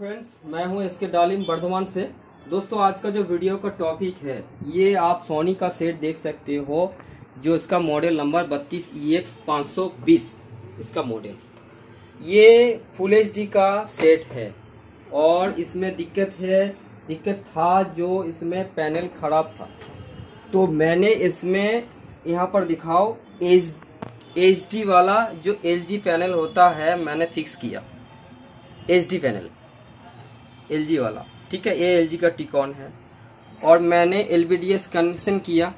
Friends मैं हूँ S के डालिम बर्धमान से। दोस्तों, आज का जो वीडियो का टॉपिक है, ये आप सोनी का सेट देख सकते हो, जो इसका मॉडल नंबर बत्तीस ई एक्स पाँच सौ बीस, इसका मॉडल ये फुल एच डी का सेट है, और इसमें दिक्कत है, दिक्कत था जो इसमें पैनल खराब था। तो मैंने इसमें यहाँ पर दिखाओ एच एच वाला जो एल जी पैनल होता है, मैंने फिक्स किया। H D panel L G वाला। ठीक है, ये एल का टिकॉन है। और मैंने L B D S connection किया।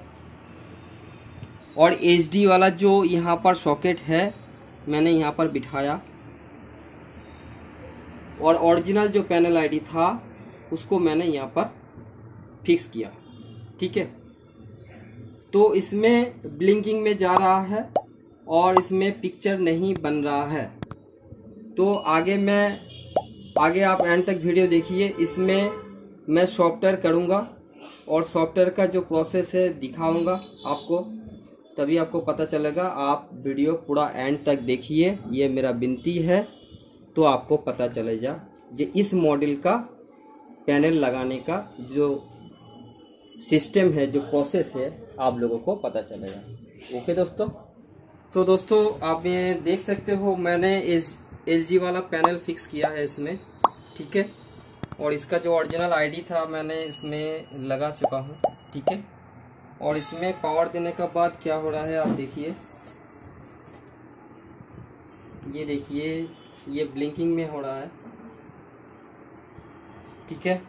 और एच डी वाला जो यहाँ पर सॉकेट है, मैंने यहाँ पर बिठाया। और ओरिजिनल जो पैनल आईडी था, उसको मैंने यहाँ पर फिक्स किया। ठीक है? तो इसमें ब्लिंकिंग में जा रहा है और इसमें पिक्चर नहीं बन रहा है। तो आगे मैं आगे आप एंड तक वीडियो देखिए। इसमें मैं सॉफ्टवेयर करूँगा और सॉफ्टवेयर का जो प्रोसेस है दिखाऊँगा आपको, तभी आपको पता चलेगा। आप वीडियो पूरा एंड तक देखिए। ये मेरा विनती है तो आपको पता चलेगा जो इस मॉडल का पैनल लगाने का जो सिस्टम है, जो प्रोसेस है, आप लोगों को पता चलेगा। ओके दोस्तों? तो दोस्तों, आप ये देख सकते हो, मैंने इस एलजी वाला पैनल फिक्स किया है इसमें ठीक है? और इसका जो ओरिजिनल आईडी था मैंने इसमें लगा चुका हूँ ठीक है? और इसमें पावर देने का बाद क्या हो रहा है आप देखिए। ये देखिए ये ब्लिंकिंग में हो रहा है ठीक है?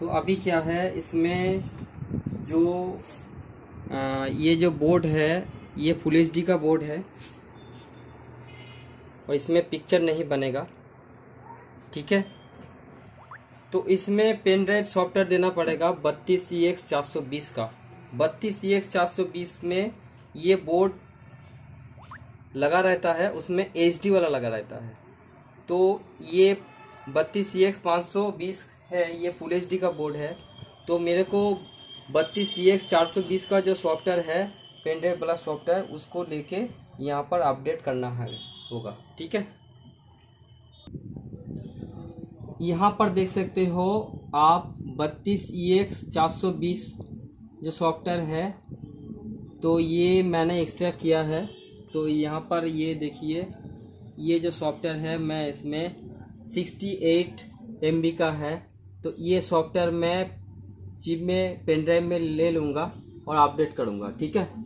तो अभी क्या है इसमें जो आ, ये जो बोर्ड है ये फुल एचडी का बोर्ड है और इसमें पिक्चर नहीं बनेगा। ठीक है? तो इसमें पेन ड्राइव सॉफ्टवेयर देना पड़ेगा बत्तीस सी एक्स चार सौ बीस का। बत्तीस सी एक्स चार सौ बीस में ये बोर्ड लगा रहता है, उसमें एच डी वाला लगा रहता है। तो ये बत्तीस सी एक्स पाँच सौ बीस है, ये फुल एच डी का बोर्ड है। तो मेरे को बत्तीस सी एक्स चार सौ बीस का जो सॉफ्टवेयर है पेन ड्राइव वाला सॉफ्टवेयर उसको लेके यहाँ पर अपडेट करना है। होगा। ठीक है? यहाँ पर देख सकते हो आप बत्तीस ई एक्स चार सौ बीस जो सॉफ्टवेयर है तो ये मैंने एक्स्ट्रा किया है। तो यहाँ पर ये देखिए, ये जो सॉफ्टवेयर है, मैं इसमें सिक्सटी एट एम बी का है। तो ये सॉफ्टवेयर मैं चिप में पेन ड्राइव में ले लूँगा और अपडेट करूँगा। ठीक है?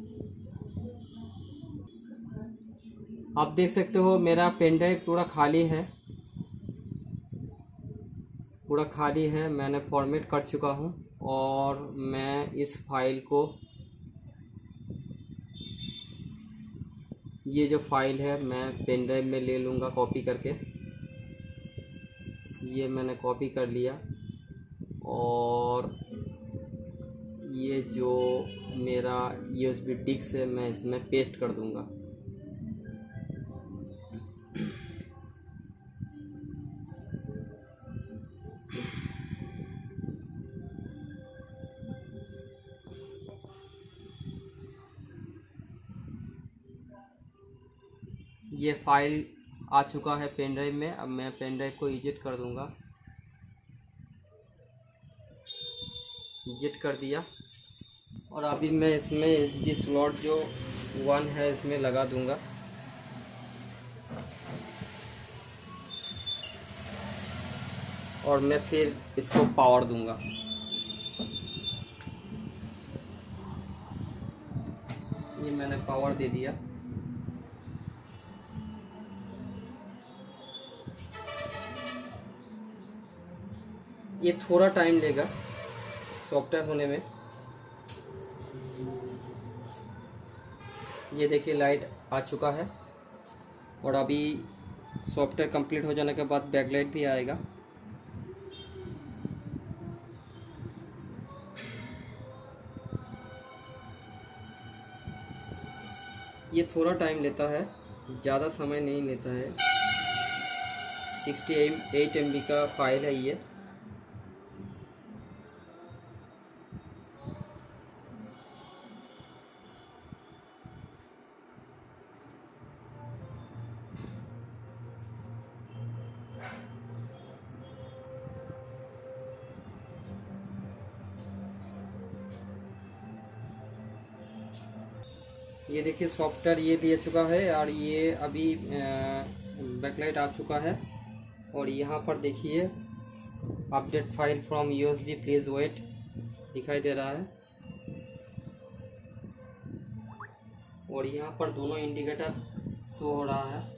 आप देख सकते हो मेरा पेन ड्राइव पूरा खाली है। पूरा खाली है, मैंने फॉर्मेट कर चुका हूँ और मैं इस फ़ाइल को, ये जो फ़ाइल है, मैं पेन ड्राइव में ले लूँगा कॉपी करके। ये मैंने कॉपी कर लिया और ये जो मेरा यूएसबी डिस्क है, मैं इसमें पेस्ट कर दूँगा। ये फ़ाइल आ चुका है पेन ड्राइव में। अब मैं पेन ड्राइव को एजिट कर दूँगा। एजिट कर दिया। और अभी मैं इसमें एस डी स्लॉट जो वन है, इसमें लगा दूँगा। और मैं फिर इसको पावर दूँगा। ये मैंने पावर दे दिया। ये थोड़ा टाइम लेगा सॉफ्टवेयर होने में। ये देखिए लाइट आ चुका है और अभी सॉफ्टवेयर कंप्लीट हो जाने के बाद बैकलाइट भी आएगा। ये थोड़ा टाइम लेता है, ज़्यादा समय नहीं लेता है। सिक्सटी एम एट एम का फ़ाइल है ये। ये देखिए सॉफ्टवेयर ये दिया चुका है और ये अभी बैकलाइट आ चुका है। और यहाँ पर देखिए update file from U USB please wait दिखाई दे रहा है। और यहाँ पर दोनों इंडिकेटर शो हो रहा है।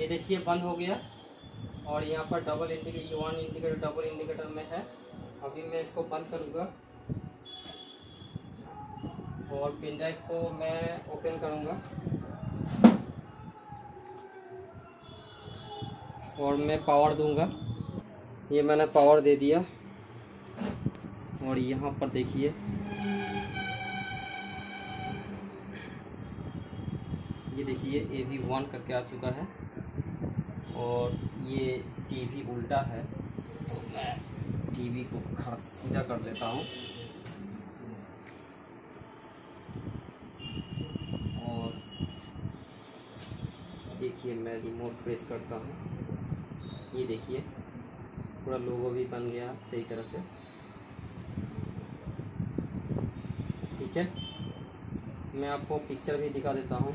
ये देखिए, बंद हो गया। और यहाँ पर double indicator one indicator double indicator में है। अभी मैं इसको बंद करूँगा। और पिन ड्राइव को मैं ओपन करूँगा। और मैं पावर दूँगा। ये मैंने पावर दे दिया। और यहाँ पर देखिए। ये देखिए ए वी वन करके आ चुका है। और ये टीवी उल्टा है तो मैं टीवी को खड़ा सीधा कर देता हूँ। और देखिए मैं रिमोट प्रेस करता हूँ। ये देखिए, पूरा लोगो भी बन गया सही तरह से। ठीक है? मैं आपको पिक्चर भी दिखा देता हूँ।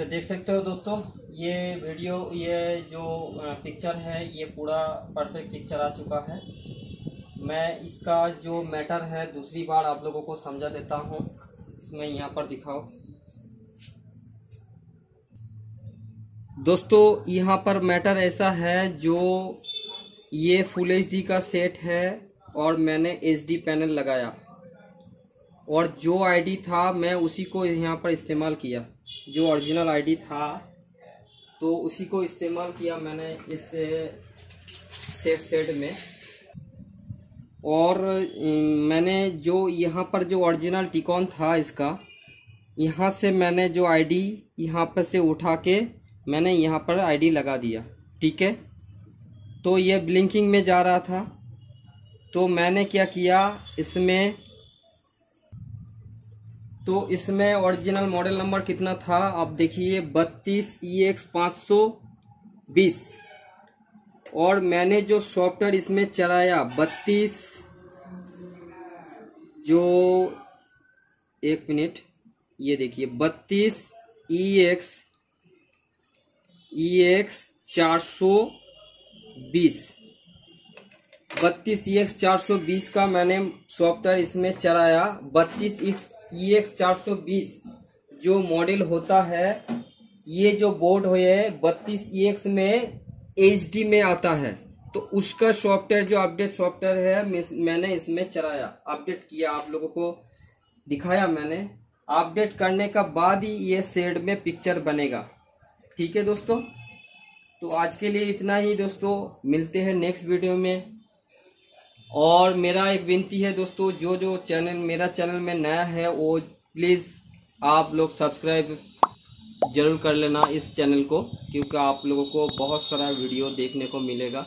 तो देख सकते हो दोस्तों, ये वीडियो ये जो पिक्चर है, ये पूरा परफेक्ट पिक्चर आ चुका है। मैं इसका जो मैटर है, दूसरी बार आप लोगों को समझा देता हूँ। इसमें यहाँ पर दिखाओ। दोस्तों, यहाँ पर मैटर ऐसा है जो ये फुल एच का सेट है और मैंने एच पैनल लगाया। और जो आईडी था, मैं उसी को यहाँ पर इस्तेमाल किया। जो ओरिजिनल आईडी था तो उसी को इस्तेमाल किया मैंने इस सेफ़ सेट में। और मैंने जो यहाँ पर जो ओरिजिनल टिकॉन था इसका, यहाँ से मैंने जो आईडी यहाँ पर से उठा के मैंने यहाँ पर आईडी लगा दिया, ठीक है? तो ये ब्लिंकिंग में जा रहा था। तो मैंने क्या किया, इसमें तो इसमें ओरिजिनल मॉडल नंबर कितना था? आप देखिए, बत्तीस ई एक्स पाँच सौ बीस। और मैंने जो सॉफ्टवेयर इसमें चलाया, बत्तीस जो, एक मिनट, ये देखिए, बत्तीस ई एक्स ई एक्स चार सौ बीस। बत्तीस ई एक्स चार सौ बीस का मैंने सॉफ्टवेयर इसमें चलाया। बत्तीस एक्स ई एक्स चार सौ बीस जो मॉडल होता है, ये जो बोर्ड हुए बत्तीस ई एक्स में एच डी में आता है। तो उसका सॉफ्टवेयर, जो अपडेट सॉफ्टवेयर है मैंने इसमें चलाया। अपडेट किया आप लोगों को, दिखाया मैंने। अपडेट करने का बाद ही ये सेड में पिक्चर बनेगा। ठीक है दोस्तों? तो आज के लिए इतना ही दोस्तों। मिलते हैं नेक्स्ट वीडियो में। और मेरा एक विनती है दोस्तों, जो जो चैनल, मेरा चैनल में नया है, वो प्लीज़ आप लोग सब्सक्राइब ज़रूर कर लेना इस चैनल को, क्योंकि आप लोगों को बहुत सारा वीडियो देखने को मिलेगा।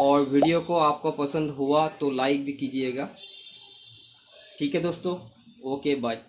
और वीडियो को आपको पसंद हुआ तो लाइक भी कीजिएगा। ठीक है दोस्तों? Okay bye